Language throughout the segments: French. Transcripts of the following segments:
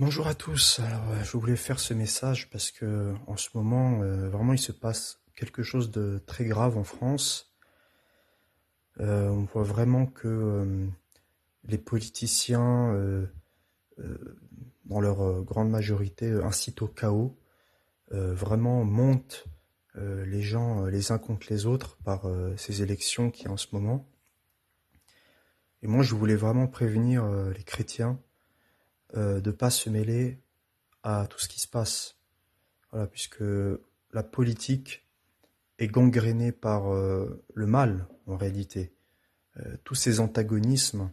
Bonjour à tous. Alors, euh, je voulais faire ce message parce que en ce moment, euh, vraiment, il se passe quelque chose de très grave en France. Euh, on voit vraiment que les politiciens, dans leur grande majorité, incitent au chaos, vraiment montent les gens les uns contre les autres par ces élections qui en ce moment. Et moi, je voulais vraiment prévenir les chrétiens euh, de pas se mêler à tout ce qui se passe. Voilà, puisque la politique est gangrénée par euh, le mal, en réalité. Euh, tous ces antagonismes,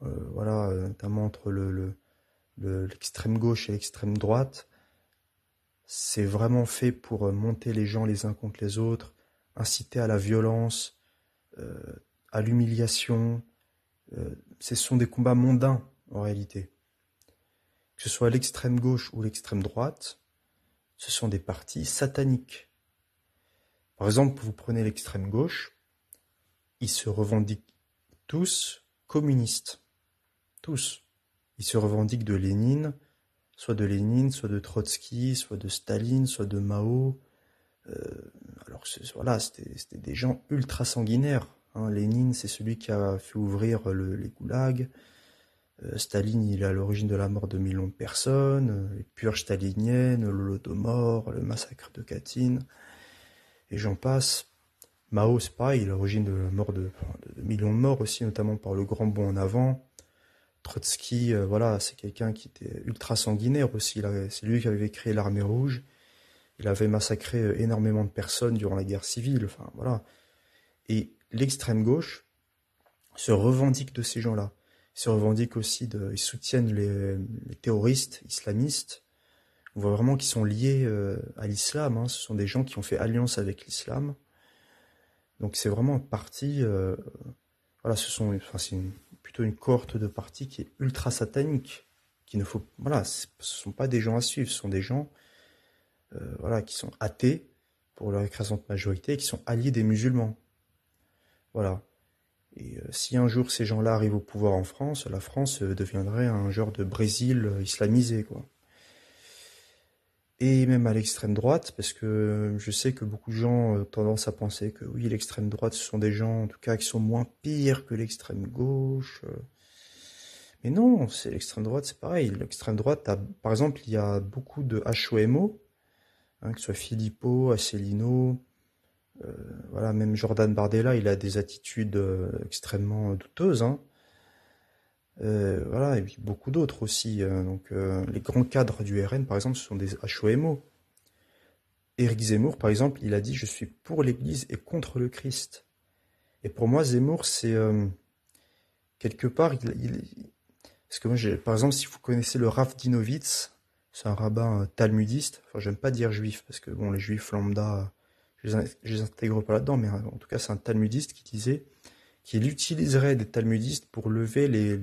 voilà, notamment entre le, le- l'extrême gauche et l'extrême droite, c'est vraiment fait pour monter les gens les uns contre les autres, inciter à la violence, à l'humiliation. Ce sont des combats mondains, en réalité. Que ce soit l'extrême gauche ou l'extrême droite, ce sont des partis sataniques. Par exemple, vous prenez l'extrême gauche, ils se revendiquent tous communistes. Tous. Ils se revendiquent de Lénine, soit de Lénine, soit de Trotsky, soit de Staline, soit de Mao. Euh, alors c'est- voilà, c'était des gens ultra sanguinaires. hein. Lénine, c'est celui qui a fait ouvrir le- les goulags. Euh, Staline, il est à l'origine de la mort de millions de personnes, euh, les purges staliniennes, l'Holodomor, le massacre de Katyn, et j'en passe. Mao, c'est pareil, il est à l'origine de la mort de, millions de morts aussi, notamment par le grand bond en avant. Trotsky, euh, voilà, c'est quelqu'un qui était ultra sanguinaire aussi. C'est lui qui avait créé l'armée rouge. Il avait massacré énormément de personnes durant la guerre civile. Enfin, voilà. Et l'extrême gauche se revendique de ces gens-là. Ils se revendiquent aussi de, ils soutiennent les, les terroristes islamistes. On voit vraiment qu'ils sont liés euh, à l'islam. hein. Ce sont des gens qui ont fait alliance avec l'islam. Donc c'est vraiment un parti. euh, voilà, ce sont, enfin, c'est plutôt une cohorte de partis qui est ultra satanique. Qui ne faut, voilà, ce sont pas des gens à suivre. Ce sont des gens, euh, voilà, qui sont athées pour leur écrasante majorité, et qui sont alliés des musulmans. Voilà. Et euh, si un jour ces gens-là arrivent au pouvoir en France, la France euh, deviendrait un genre de Brésil euh, islamisé, quoi. Et même à l'extrême droite, parce que je sais que beaucoup de gens ont tendance à penser que oui, l'extrême droite, ce sont des gens, en tout cas, qui sont moins pires que l'extrême gauche. Mais non, c'est l'extrême droite, c'est pareil. L'extrême droite, par exemple, il y a beaucoup de HOMO, hein, que ce soit Filippo, Asselineau, voilà, même Jordan Bardella, il a des attitudes euh, extrêmement douteuses, hein. Euh, voilà, et puis beaucoup d'autres aussi. euh, donc, euh, les grands cadres du RN, par exemple, ce sont des HOMO. Éric Zemmour, par exemple, il a dit Je suis pour l'Église et contre le Christ. Et pour moi, Zemmour, c'est euh, quelque part. Il, parce que moi, par exemple, si vous connaissez le Rav Dinovitz, c'est un rabbin euh, talmudiste. Enfin, j'aime pas dire juif, parce que bon, les juifs lambda, je les, intègre pas là-dedans, mais euh, en tout cas, c'est un talmudiste qui disait qu'il utiliserait des talmudistes pour lever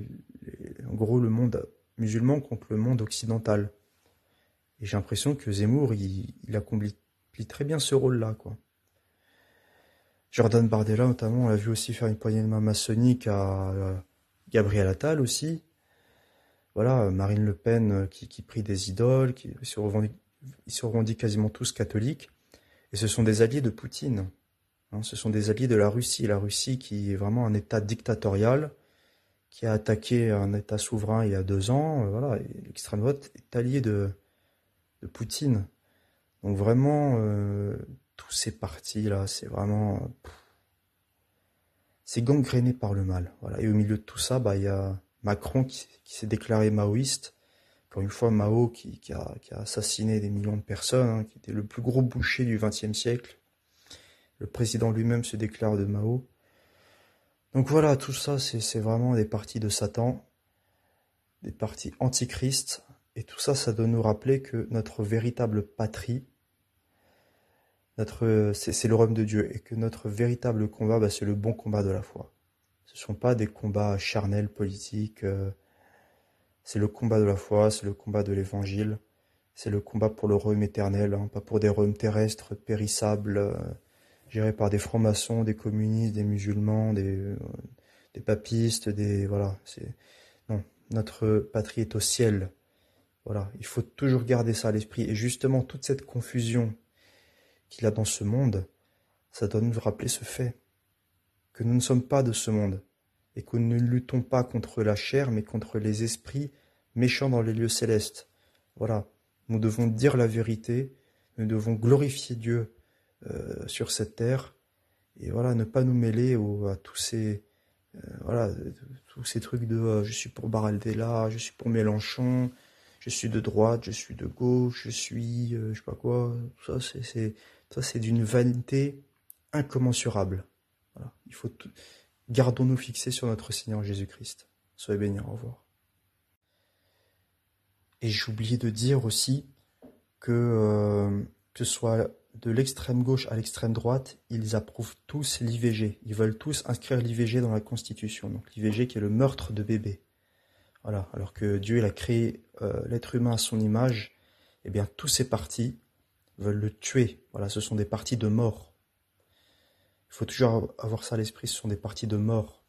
en gros, le monde musulman contre le monde occidental. Et j'ai l'impression que Zemmour, il, accomplit très bien ce rôle-là. Jordan Bardella, notamment, on l'a vu aussi faire une poignée de main maçonnique à euh, Gabriel Attal aussi. Voilà, Marine Le Pen euh, qui, qui prie des idoles, qui se revendique, ils se revendiquent quasiment tous catholiques. Et ce sont des alliés de Poutine. hein, ce sont des alliés de la Russie. La Russie qui est vraiment un État dictatorial, qui a attaqué un État souverain il y a deux ans. euh, voilà, l'extrême droite est allié de, de Poutine. Donc vraiment, euh, tous ces partis-là, c'est vraiment... c'est gangréné par le mal. Voilà. Et au milieu de tout ça, bah, il y a Macron qui s'est déclaré maoïste. Encore une fois, Mao qui, qui a, qui a assassiné des millions de personnes, hein, qui était le plus gros boucher du XXe siècle. Le président lui-même se déclare de Mao. Donc voilà, tout ça, c'est vraiment des partis de Satan, des partis antichrist. Et tout ça, ça doit nous rappeler que notre véritable patrie, notre, c'est c'est le royaume de Dieu, et que notre véritable combat, bah, c'est le bon combat de la foi. Ce ne sont pas des combats charnels, politiques. euh, c'est le combat de la foi, c'est le combat de l'évangile, c'est le combat pour le royaume éternel, hein, pas pour des royaumes terrestres périssables, euh, gérés par des francs-maçons, des communistes, des musulmans, des, euh, des papistes, des voilà. C'est non, notre patrie est au ciel, Voilà, il faut toujours garder ça à l'esprit. Et justement, toute cette confusion qu'il a dans ce monde, ça doit nous rappeler ce fait, que nous ne sommes pas de ce monde, et que nous ne luttons pas contre la chair, mais contre les esprits méchants dans les lieux célestes. Voilà, nous devons dire la vérité, nous devons glorifier Dieu euh, sur cette terre, et voilà, ne pas nous mêler à tous ces, euh, voilà, tous ces trucs de euh, je suis pour Baraldella, je suis pour Mélenchon, je suis de droite, je suis de gauche, je suis je sais pas quoi, ça c'est ça c'est d'une vanité incommensurable. Voilà, il faut gardons-nous fixés sur notre Seigneur Jésus-Christ. Soyez bénis, au revoir. Et j'oubliais de dire aussi que euh, que ce soit de l'extrême gauche à l'extrême droite, ils approuvent tous l'IVG. Ils veulent tous inscrire l'IVG dans la Constitution. Donc l'IVG qui est le meurtre de bébé. Voilà. Alors que Dieu a créé euh, l'être humain à son image, eh bien tous ces partis veulent le tuer. Voilà, ce sont des partis de mort. Il faut toujours avoir ça à l'esprit, ce sont des partis de mort.